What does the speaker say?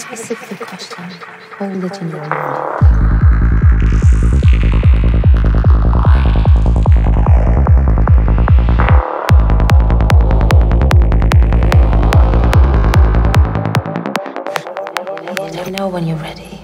specific question all legendary knowledge. know when you're ready.